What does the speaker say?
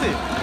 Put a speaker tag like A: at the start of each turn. A: 废